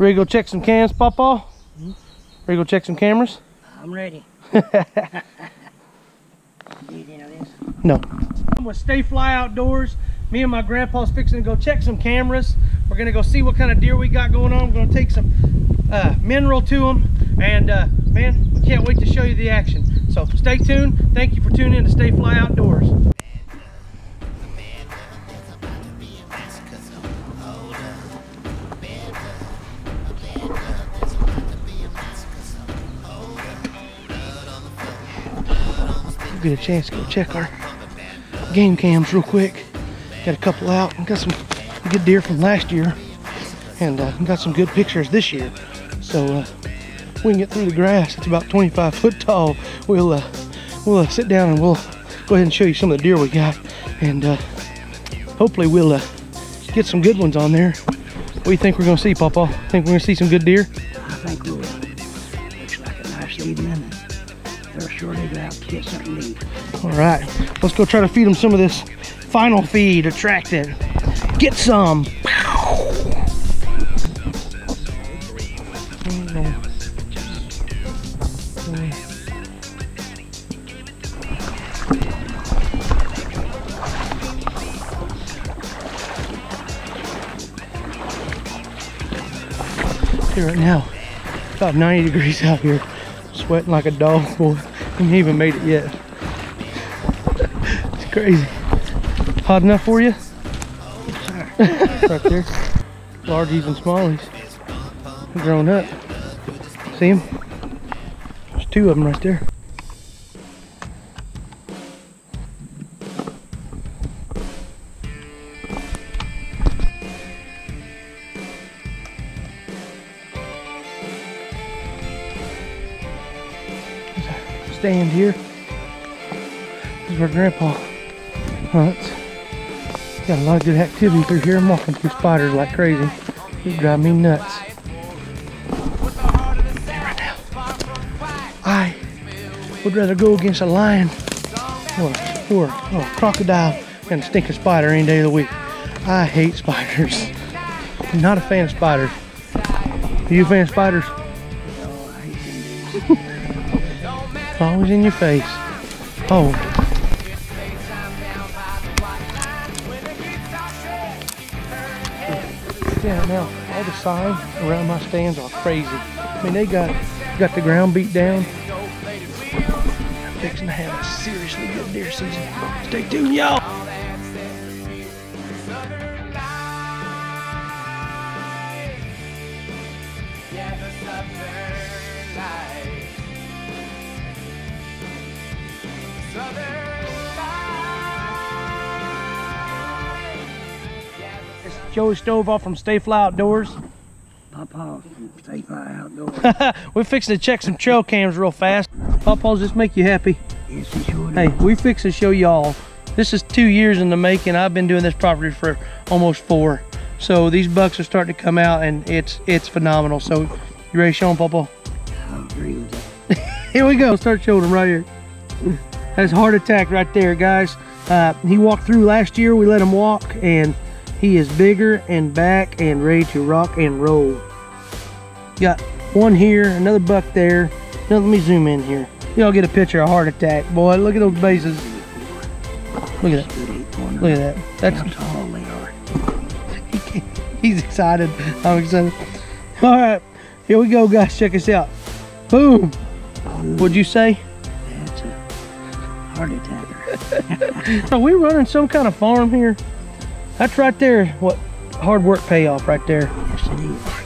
Ready to go check some cams, Papa? Hmm? Ready to go check some cameras? I'm ready. Need any of this? No. I'm with Stay Fly Outdoors. Me and my grandpa's fixing to go check some cameras. We're gonna go see what kind of deer we got going on. We're gonna take some uh, mineral to them. And uh, man, we can't wait to show you the action. So stay tuned. Thank you for tuning in to Stay Fly Outdoors. Get a chance to go check our game cams real quick. Got a couple out got some good deer from last year and uh, got some good pictures this year. So uh, we can get through the grass. It's about 25 foot tall. We'll uh, we'll uh, sit down and we'll go ahead and show you some of the deer we got, and uh, hopefully we'll uh, get some good ones on there. What do you think we're gonna see, Papa? Think we're gonna see some good deer? I think we will. Looks like a nice. They're something to eat. All right, let's go try to feed them some of this final feed, attract it. Get some. Right now, about 90 degrees out here, sweating like a dog boy. Haven't even made it yet. It's crazy. Hot enough for you? right there. Largies and smallies. Grown up. See them? There's two of them right there. Stand here. This is where Grandpa hunts. Got a lot of good activity through here. I'm walking through spiders like crazy. It drive me nuts. I would rather go against a lion or, or, or a crocodile than a stinking spider any day of the week. I hate spiders. I'm not a fan of spiders. Are you a fan of spiders? Always in your face. Oh. Yeah, now all the signs around my stands are crazy. I mean, they got got the ground beat down. Fixing to have a seriously good deer season. Stay tuned, y'all. It's Joey Stovall from Stay Fly Outdoors. Papa, stay fly outdoors. We're fixing to check some trail cams real fast. Pawpaws, just make you happy. yes, he sure Hey, we fix to show y'all. This is two years in the making. I've been doing this property for almost four. So these bucks are starting to come out and it's it's phenomenal. So you ready to show them, Pawpaw? I agree with that. Here we go. Start showing them right here. That's heart attack right there, guys. Uh, he walked through last year. We let him walk, and he is bigger and back and ready to rock and roll. Got one here, another buck there. Now let me zoom in here. Y'all get a picture of heart attack, boy. Look at those bases. Look at that. Good eight pointer. Look at that. That's tall they are. He's excited. I'm excited. All right, here we go, guys. Check us out. Boom. What'd you say? That's a heart attacker. Are we running some kind of farm here? That's right there. What hard work payoff right there. yes, it is.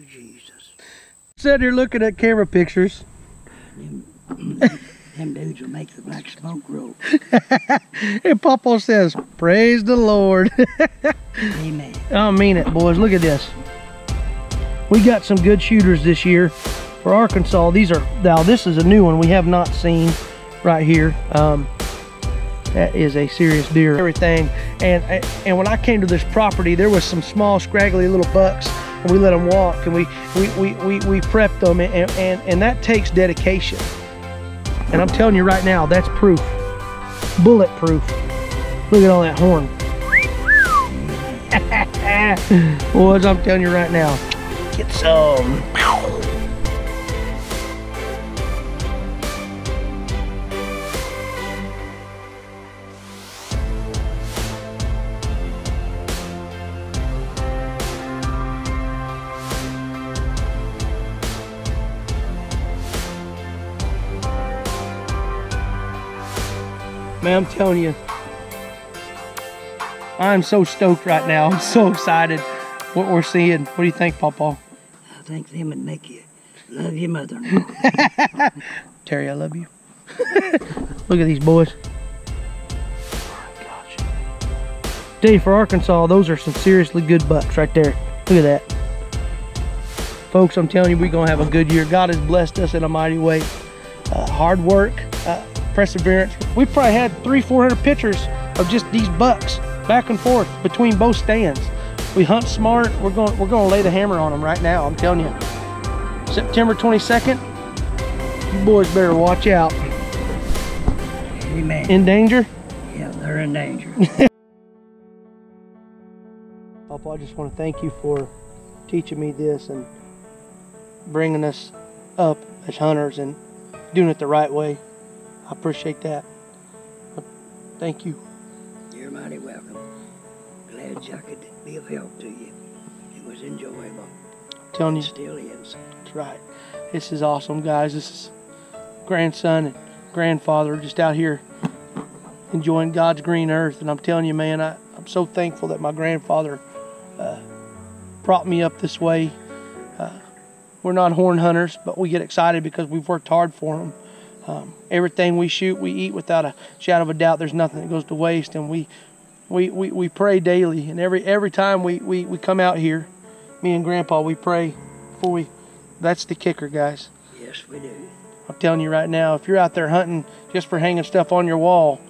You, Jesus. Sitting here looking at camera pictures. Them dudes will make the black smoke roll. And Papa says, praise the Lord. Amen. I mean it, boys. Look at this. we got some good shooters this year for Arkansas. These are now this is a new one we have not seen right here. Um, that is a serious deer. Everything and and when I came to this property, there was some small scraggly little bucks, and we let them walk, and we we we we, we prepped them, and, and and that takes dedication. And I'm telling you right now, that's proof, bulletproof. Look at all that horn. Boys, I'm telling you right now, get some. Man, I'm telling you, I'm so stoked right now. I'm so excited what we're seeing. What do you think, Papa? I think them would make you love your mother. Terry, I love you. Look at these boys. Dave, for Arkansas, those are some seriously good bucks right there. Look at that. Folks, I'm telling you, we're going to have a good year. God has blessed us in a mighty way. Uh, hard work, uh, perseverance. We probably had three, 400 pictures of just these bucks back and forth between both stands. We hunt smart. We're going, we're going to lay the hammer on them right now. I'm telling you. September 22nd, you boys better watch out. Amen. In danger? yeah, they're in danger. Papa, I just want to thank you for teaching me this and bringing us up as hunters and doing it the right way. I appreciate that. Thank you. You're mighty welcome. Glad I could be of help to you. It was enjoyable. telling It you, still is. that's right. This is awesome, guys. This is grandson and grandfather just out here enjoying God's green earth. And I'm telling you, man, I, I'm so thankful that my grandfather uh, brought me up this way. Uh, we're not horn hunters, but we get excited because we've worked hard for them. Um, everything we shoot, we eat without a shadow of a doubt. There's nothing that goes to waste, and we we, we, we pray daily. And every every time we, we, we come out here, me and Grandpa, we pray before we. That's the kicker, guys. Yes, we do. I'm telling you right now, if you're out there hunting just for hanging stuff on your wall,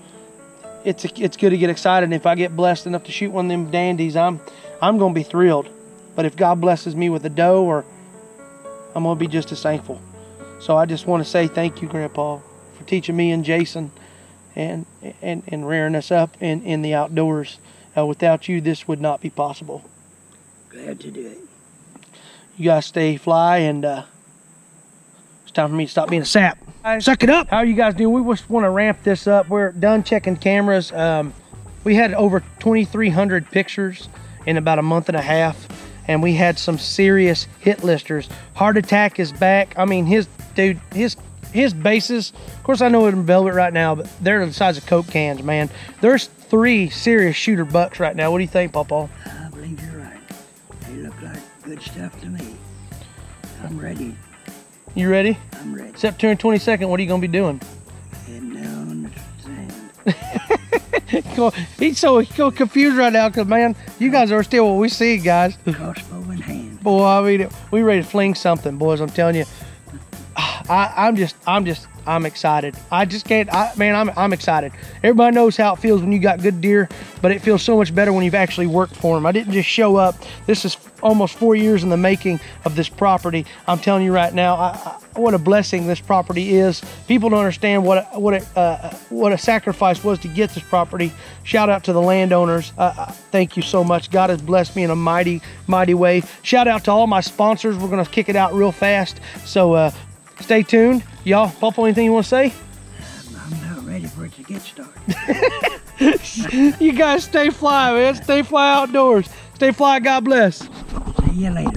it's it's good to get excited. And if I get blessed enough to shoot one of them dandies, I'm I'm gonna be thrilled. But if God blesses me with a doe, or I'm gonna be just as thankful. So I just want to say thank you, Grandpa, for teaching me and Jason, and and and rearing us up in in the outdoors. Uh, without you, this would not be possible. Glad to do it. You guys stay fly, and uh, it's time for me to stop being a sap. Suck it up. How are you guys doing? We just want to ramp this up. We're done checking cameras. Um, we had over 2,300 pictures in about a month and a half, and we had some serious hit listers. Heart Attack is back. I mean, his dude, his his bases. Of course, I know it in velvet right now, but they're the size of Coke cans, man. There's three serious shooter bucks right now. What do you think, Papa? I believe you're right. They look like good stuff to me. I'm ready. You ready? I'm ready. September 22nd. What are you gonna be doing? Heading down the sand. He's so, so confused right now because, man, you guys are still what we see, guys. Crossbow in hand. Boy, I mean, we ready to fling something, boys. I'm telling you. I, I'm just, I'm just, I'm excited. I just can't, I, man, I'm, I'm excited. Everybody knows how it feels when you got good deer, but it feels so much better when you've actually worked for them. I didn't just show up. This is almost four years in the making of this property. I'm telling you right now, I, I, what a blessing this property is. People don't understand what a, what a, uh, what a sacrifice was to get this property. Shout out to the landowners. Uh, thank you so much. God has blessed me in a mighty, mighty way. Shout out to all my sponsors. We're gonna kick it out real fast. So uh, stay tuned. Y'all, Papa, anything you want to say? I'm not ready for it to get started. You guys stay fly, man. Stay fly outdoors. Stay fly. God bless. See you later.